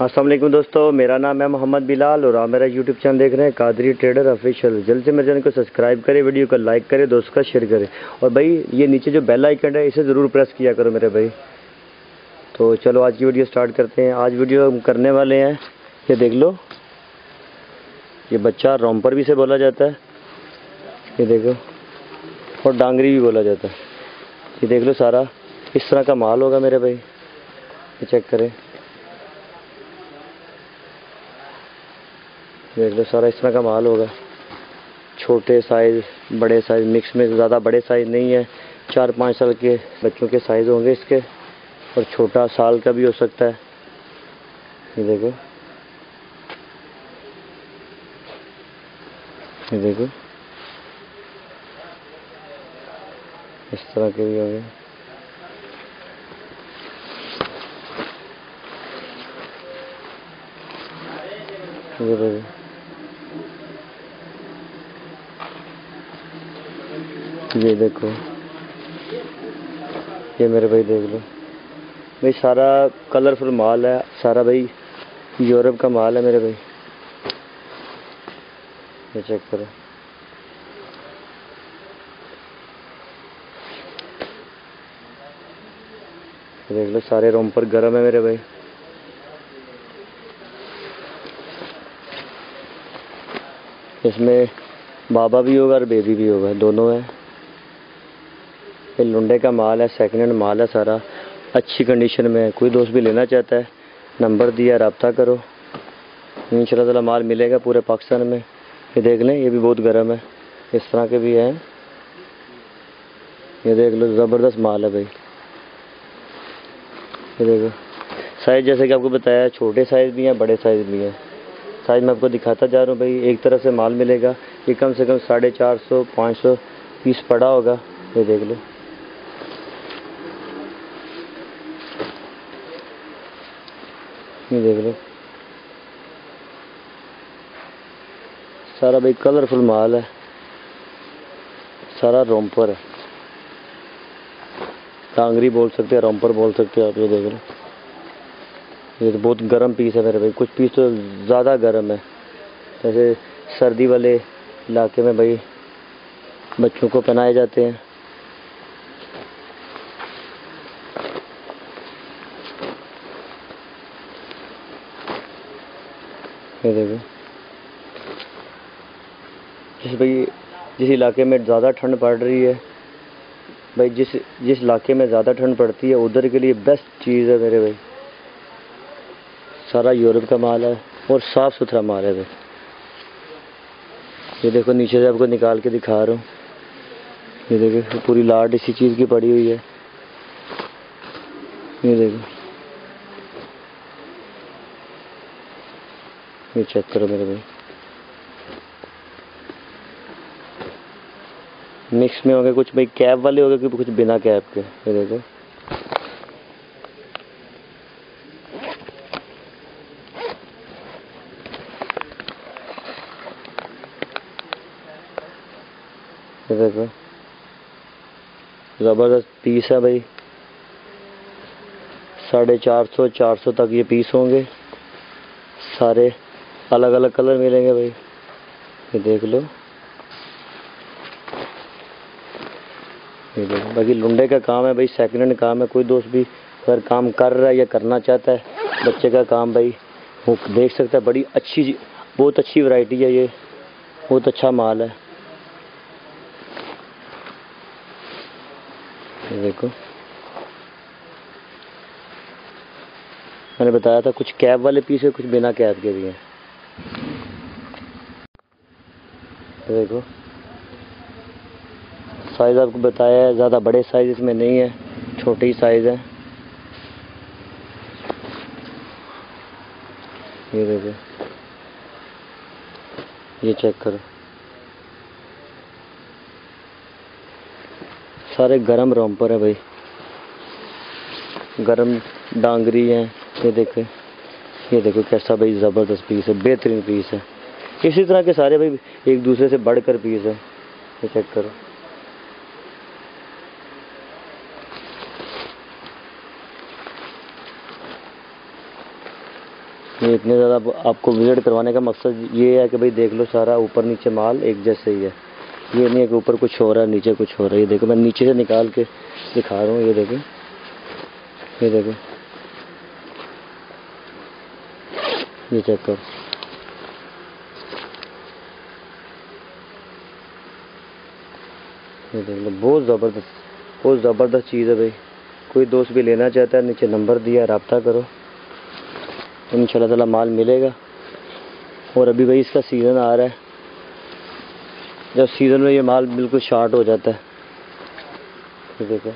असलम दोस्तों, मेरा नाम है मोहम्मद बिलाल और आप मेरा यूट्यूब चैनल देख रहे हैं कादरी ट्रेडर ऑफिशियल जल्द से मेरे चैनल को सब्सक्राइब करें वीडियो को लाइक करें, दोस्तों का शेयर करें। और भाई, ये नीचे जो बेल आइकन है, इसे ज़रूर प्रेस किया करो मेरे भाई। तो चलो, आज की वीडियो स्टार्ट करते हैं। आज वीडियो हम करने वाले हैं, ये देख लो। ये बच्चा रोमपर भी से बोला जाता है। ये देखो, और डांगरी भी बोला जाता है। ये देख लो सारा, इस तरह का माल होगा मेरे भाई। ये चेक करें। देख लो सारा इस तरह का माल होगा। छोटे साइज़ बड़े साइज़ मिक्स में ज़्यादा बड़े साइज़ नहीं है। चार पाँच साल के बच्चों के साइज़ होंगे इसके। और छोटा साल का भी हो सकता है। ये देखो। ये देखो। इस तरह के भी होंगे। ये देखो। ये देखो। ये मेरे भाई देख लो। भाई सारा कलरफुल माल है, सारा भाई यूरोप का माल है मेरे भाई। ये चेक करो। देख लो, सारे रोम पर गर्म है मेरे भाई। इसमें बाबा भी होगा और बेबी भी होगा, दोनों है। ये लुंडे का माल है सेकेंड हैंड माल है सारा। अच्छी कंडीशन में है। कोई दोस्त भी लेना चाहता है नंबर दिया, रबता करो। इन ताला माल मिलेगा पूरे पाकिस्तान में। ये देख लें, ये भी बहुत गर्म है। इस तरह के भी हैं। ये देख लो, ज़बरदस्त माल है भाई। ये देखो। साइज़ जैसे कि आपको बताया, छोटे साइज़ भी हैं, बड़े साइज़ भी हैं। साइज़ मैं आपको दिखाता जा रहा हूँ भाई, एक तरफ़ से माल मिलेगा। ये कम से कम साढ़े चार सौ, पाँच सौ पीस पड़ा होगा। ये देख लो। ये देख लो सारा भाई कलरफुल माल है। सारा रोमपर है। टांगरी बोल सकते हैं रोमपर बोल सकते हो, आप ये देख लो ये तो बहुत गर्म पीस है मेरे भाई। कुछ पीस तो ज़्यादा गर्म है। जैसे सर्दी वाले इलाके में भाई बच्चों को पहनाए जाते हैं। ये देखो जिस भाई, जिस इलाके में ज़्यादा ठंड पड़ रही है, भाई जिस जिस इलाके में ज़्यादा ठंड पड़ती है, उधर के लिए बेस्ट चीज़ है मेरे भाई। सारा यूरोप का माल है और साफ़ सुथरा माल है भाई। ये देखो, नीचे से आपको निकाल के दिखा रहा हूँ। ये देखो, पूरी लाट इसी चीज़ की पड़ी हुई है। ये देखो। ये चेक करो मेरे भाई। मिक्स में हो गए कुछ भाई कैब वाले हो गए कुछ बिना कैब के? ये देखो। ये देखो। ज़बरदस्त पीस है भाई। साढ़े चार सौ चार सौ तक ये पीस होंगे। सारे अलग अलग कलर मिलेंगे भाई। ये देख लो। ये देखो, बाकी लुंडे का काम है भाई सेकंड हैंड काम है। कोई दोस्त भी अगर काम कर रहा है या करना चाहता है, बच्चे का काम भाई, वो देख सकता है। बड़ी अच्छी बहुत अच्छी वैरायटी है ये। बहुत अच्छा माल है। ये देखो। मैंने बताया था कुछ कैब वाले पीस है, कुछ बिना कैब के भी हैं। देखो। साइज़ आपको बताया है, ज़्यादा बड़े साइज़ इसमें नहीं है, छोटे साइज़ है। ये देखो। ये चेक करो। सारे गरम रोम्पर है भाई। गरम डांगरी है, ये देखो। ये देखो कैसा भाई, ज़बरदस्त पीस है, बेहतरीन पीस है। इसी तरह के सारे भाई एक दूसरे से बढ़कर पीस है। ये चेक करो। ये इतने ज़्यादा आप- आपको विज़िट करवाने का मकसद ये है कि भाई देख लो सारा ऊपर नीचे माल एक जैसे ही है। ये नहीं है कि ऊपर कुछ हो रहा है, नीचे कुछ हो रहा है। ये देखो, मैं नीचे से निकाल के दिखा रहा हूँ, ये देखो। ये देखो। ये चेक करो। ये देख लो, बहुत ज़बरदस्त बहुत ज़बरदस्त चीज़ है भाई। कोई दोस्त भी लेना चाहता है, नीचे नंबर दिया, रबता करो। इन ताला माल मिलेगा। और अभी भाई इसका सीज़न आ रहा है। जब सीज़न में ये माल बिल्कुल शार्ट हो जाता है। देखो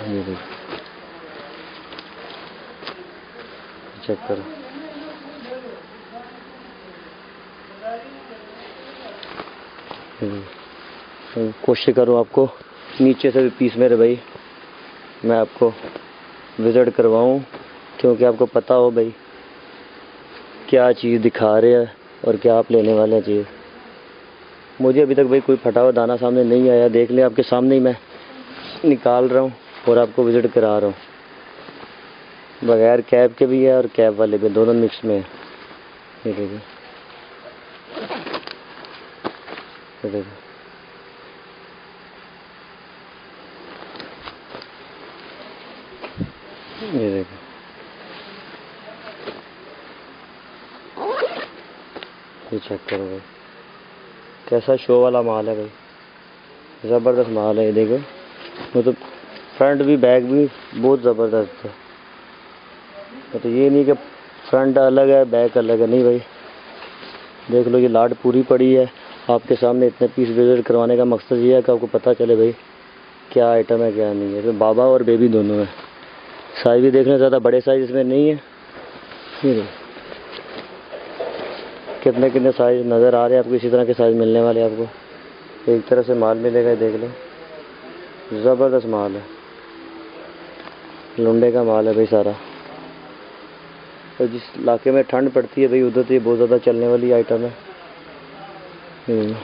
ये देखो चेक करो हम्म, हम्म, कोशिश करूँ आपको। नीचे से भी पीस मेरे भाई मैं आपको विज़िट करवाऊँ क्योंकि आपको पता हो भाई क्या चीज़ दिखा रहे हैं और क्या आप लेने वाले हैं चीज़। मुझे अभी तक भाई कोई फटा हुआ दाना सामने नहीं आया। देख लें आपके सामने ही मैं निकाल रहा हूँ और आपको विज़िट करा रहा हूँ। बगैर कैब के भी है और कैब वाले भी दोनों मिक्स में है। ये देखो। ये देखो। ये देखो। ये चेक करो भाई। कैसा शो वाला माल है भाई। ज़बरदस्त माल है, ये देखो। मतलब फ्रंट भी बैक भी बहुत ज़बरदस्त है। तो ये नहीं कि फ्रंट अलग है बैक अलग है। नहीं भाई। देख लो, ये लाट पूरी पड़ी है। आपके सामने इतने पीस विज़िट करवाने का मकसद ये है कि आपको पता चले भाई, क्या आइटम है, क्या नहीं है। तो बाबा और बेबी दोनों है। साइज़ भी देखना ज़्यादा बड़े साइज़ इसमें नहीं है। कितने कितने साइज़ नज़र आ रहे हैं आपको, इसी तरह के साइज़ मिलने वाले आपको। एक तरह से माल मिलेगा, देख लो। ज़बरदस्त माल है। लुंडे का माल है भाई सारा। और जिस इलाके में ठंड पड़ती है भाई, उधर तो ये बहुत ज़्यादा चलने वाली आइटम है। हम्म।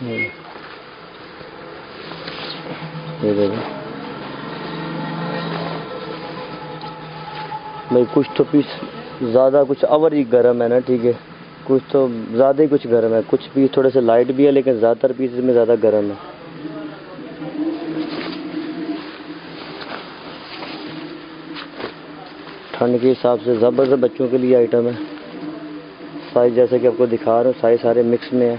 हम्म। भाई, कुछ तो पीस ज़्यादा कुछ अवर ही गर्म है ना, ठीक है। कुछ तो ज़्यादा ही कुछ गर्म है। कुछ पीस थोड़े से लाइट भी है, लेकिन ज़्यादातर पीस में ज़्यादा गर्म है। ठंड के हिसाब से ज़बरदस्त बच्चों के लिए आइटम है। साइज़ जैसे कि आपको दिखा रहा हूँ साइज़ सारे मिक्स में है।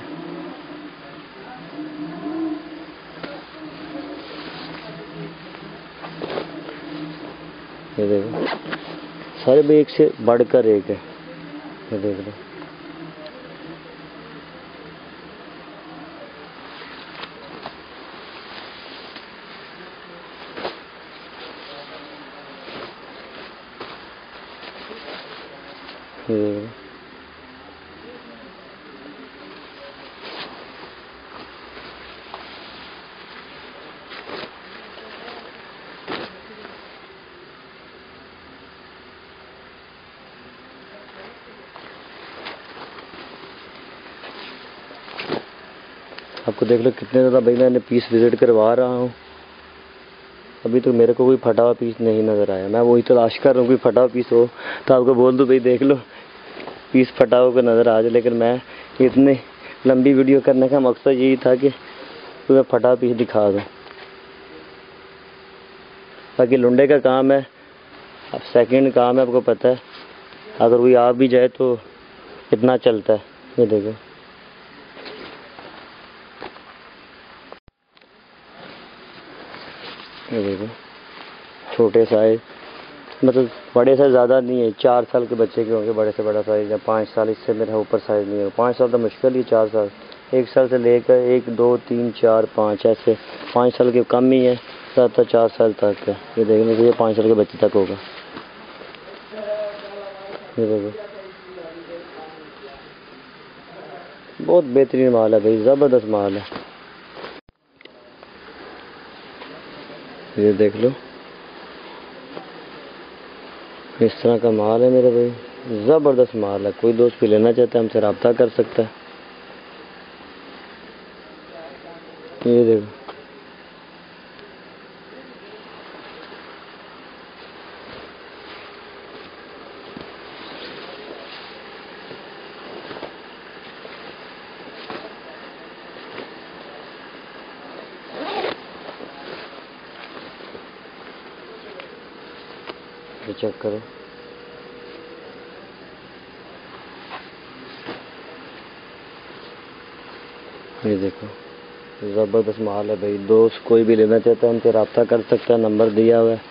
ये देखो, सारे भी एक से बढ़कर एक है। ये देख लो। ये आपको देख लो कितने ज़्यादा मैंने पीस विज़िट करवा रहा हूँ। अभी तो मेरे को कोई फटा हुआ पीस नहीं नज़र आया। मैं वही तलाश कर रहा हूँ कोई फटा हुआ पीस हो। तो आपको बोल दूँ भाई देख लो। पीस फटा हुआ नज़र आ जाए लेकिन मैं इतनी लंबी वीडियो करने का मकसद यही था कि तुम्हें फटा पीस दिखा दूँ। बाकी लुंडे का काम है, अब सेकंड काम है, आपको पता है। अगर कोई आ भी जाए तो इतना चलता है, ये देखो। ये देखो, छोटे साइज़। मतलब बड़े से ज़्यादा नहीं है, चार साल के बच्चे के होंगे, बड़े से बड़ा साइज़ या पाँच साल, इससे मेरा ऊपर साइज़ नहीं है पाँच साल तो मुश्किल ही चार साल। एक साल से लेकर एक, दो, तीन, चार, पाँच, ऐसे। पाँच साल के कम ही है ज़्यादातर चार साल तक है। ये देखने से ये पाँच साल के बच्चे तक होगा। ये देखो। बहुत बेहतरीन माल है भाई, ज़बरदस्त माल है। ये देख लो। इस तरह का माल है मेरे भाई? ज़बरदस्त माल है। कोई दोस्त भी लेना चाहता है, हमसे रबता कर सकता है। ये देखो। चेक करो। ये देखो, ज़बरदस्त माल है भाई। दोस्त, कोई भी लेना चाहता है उनसे रब्ता कर सकता है, नंबर दिया हुआ है।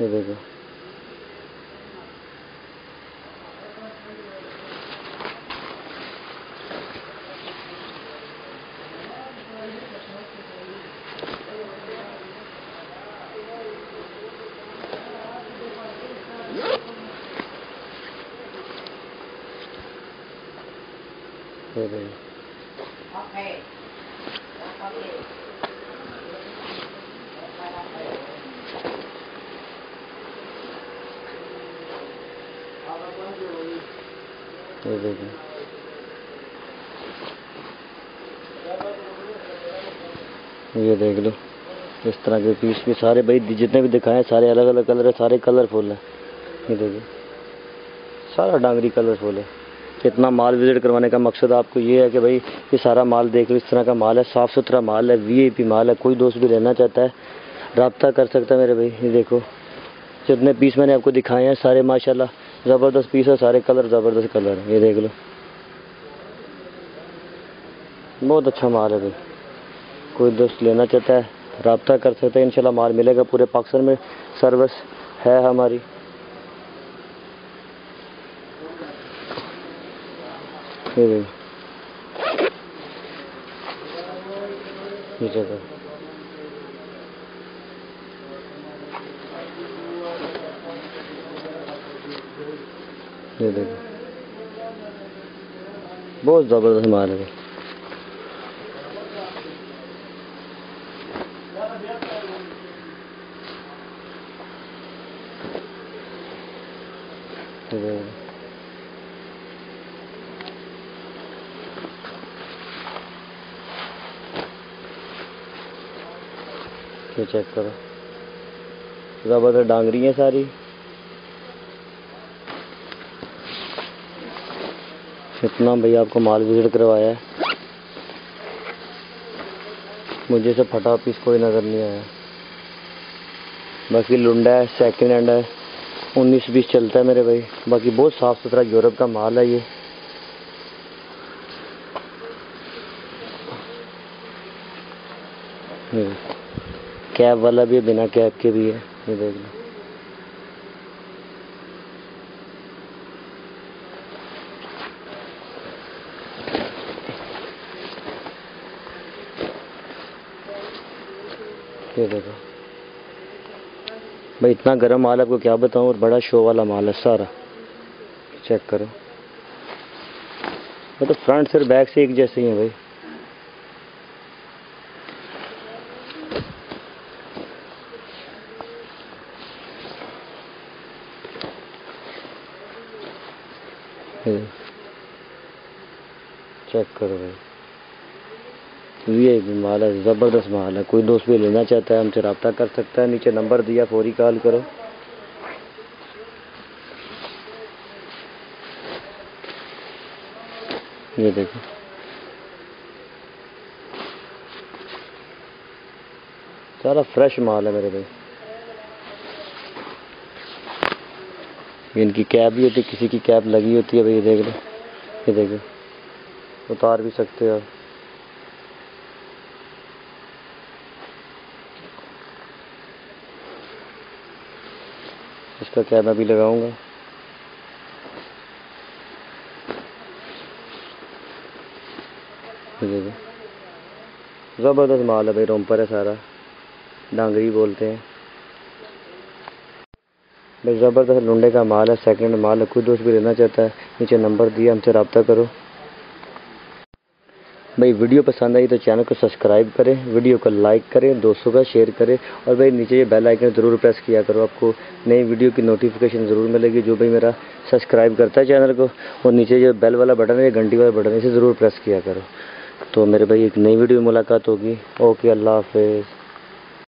ये देखो। ये देखो ये देख लो, इस तरह के पीस भी सारे, भाई, जितने भी दिखाए सारे अलग अलग कलर है, सारे कलरफुल है। ये देखो सारा डांगरी कलरफुल है। इतना माल विज़िट करवाने का मकसद आपको ये है कि भाई, ये सारा माल देख लो, इस तरह का माल है साफ़ सुथरा माल है वीआईपी माल है, कोई दोस्त भी लेना चाहता है, रब्ता कर सकता है मेरे भाई, ये देखो। जितने पीस मैंने आपको दिखाए हैं, सारे माशाल्लाह ज़बरदस्त पीस है, सारे कलर ज़बरदस्त कलर है, ये देख लो। बहुत अच्छा माल है भाई। कोई दोस्त लेना चाहता है, रब्ता कर सकता है इंशाल्लाह माल मिलेगा पूरे पाकिस्तान में सर्विस है हमारी। देखो ये देखो बहुत ज़बरदस्त मार है। ये देखो चेक करो। ज़बरदस्त डांगरी है सारी। इतना भैया आपको माल विज़िट करवाया है। मुझे से फटा पीस कोई नज़र नहीं आया। बाकी लुंडा है सेकंड हैंड है। उन्नीस बीस चलता है मेरे भाई। बाकी बहुत साफ़ सुथरा यूरोप का माल है ये। ये कैब वाला भी है, बिना कैब के भी है, ये देख लो। ये देखो। भाई, इतना गर्म माल आपको क्या बताऊँ, और बड़ा शो वाला माल है, सारा। चेक करो। मतलब फ्रंट से बैक से एक जैसे ही है भाई। ये चेक करो भाई। वी माल है, ज़बरदस्त माल है। कोई दोस्त भी लेना चाहता है, हमसे रब्ता कर सकता है। नीचे नंबर दिया, फौरी कॉल करो। ये देखो। सारा फ्रेश माल है मेरे भाई। इनकी कैब भी होती है किसी की कैब लगी होती है भाई देख लो, ये देखो उतार भी सकते हो इसका क्या मैं भी लगाऊँगा। ज़बरदस्त माल है भाई, रोमपर है सारा। डांगरी बोलते हैं। ज़बरदस्त लुंडे का माल है सेकंड माल है, कोई दोस्त भी लेना चाहता है, नीचे नंबर दिया, हमसे रबता करो। भाई वीडियो पसंद आई तो चैनल को सब्सक्राइब करें वीडियो को लाइक करें, दोस्तों का शेयर करें, और भाई, नीचे ये बेल आइकन ज़रूर प्रेस किया करो, आपको नई वीडियो की नोटिफिकेशन ज़रूर मिलेगी, जो भाई मेरा सब्सक्राइब करता है चैनल को, और नीचे जो बेल वाला बटन है, या घंटी वाला बटन है, इसे ज़रूर प्रेस किया करो। तो मेरे भाई, एक नई वीडियो में मुलाकात होगी। ओके अल्लाह हाफिज़।